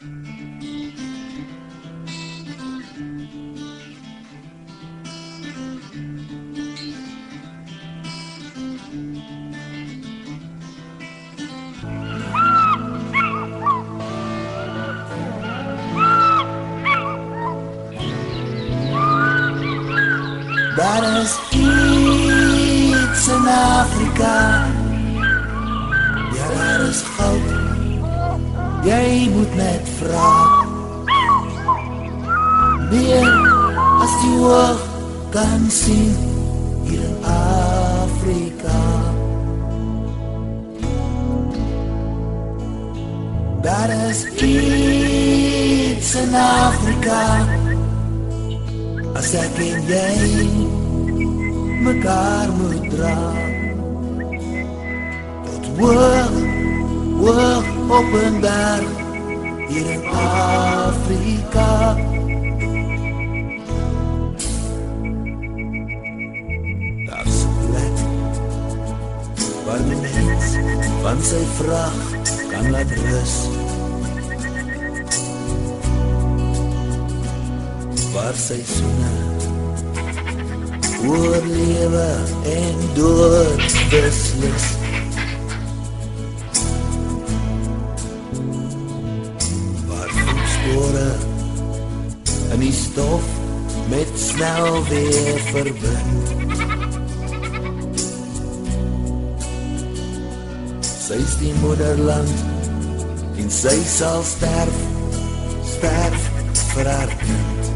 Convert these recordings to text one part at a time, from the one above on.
Daar is Jy moet net vra. Weer as jy hoog kan sien hier in Afrika. Daar is iets in Afrika. As ek en jy mekaar moet dra Tot hoog, hoog op een berg Hier in Afrika. Daar is een plek Waar mens van sy vraag kan laat rust waar seisoene oorlewe en dood beslis in die stof met snel weer verbind. Sy is die moederland en sy sal sterf sterf vir haar kind.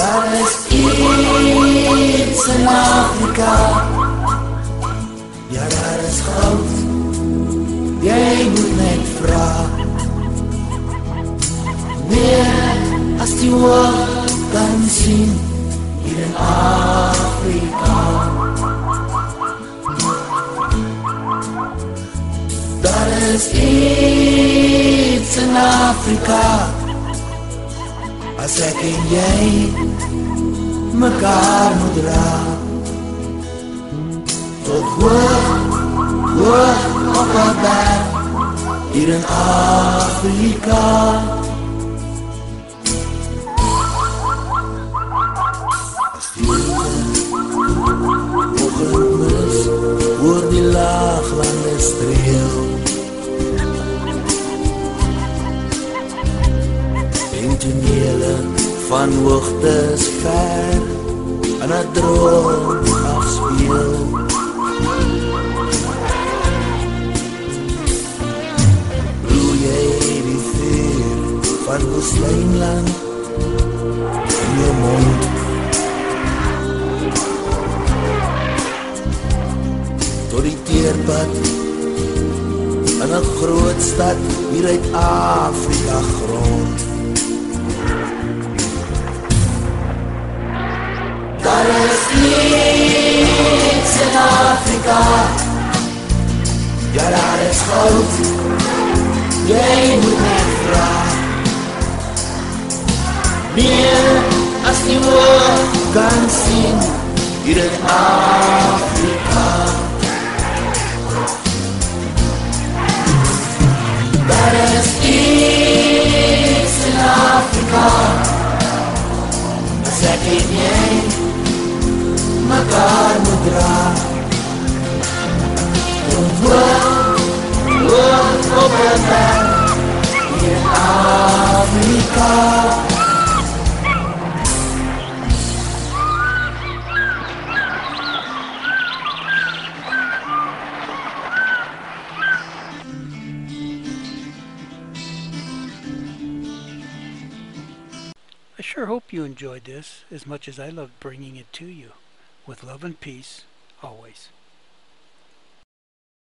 Daar is iets in Afrika as die oog kan sien Hier in Afrika. Daar is iets in Afrika. As ek en jy mekaar moet dra Tot hoog, hoog op een berg Hier in Afrika streel En tonele van hoogtes ver In een droom afspeel. Roe jy die vuur van woestijnland In jou mond. Tot die teerpad In een groot stad hier uit Afrika grond. Daar is niets in Afrika. Ja, daar is goud. Jy moet net vraag Meer as die oog mekaar moet dra Tot hoog, hoog op een berg Hier in Afrika I sure hope you enjoyed this as much as I loved bringing it to you. With love and peace, always.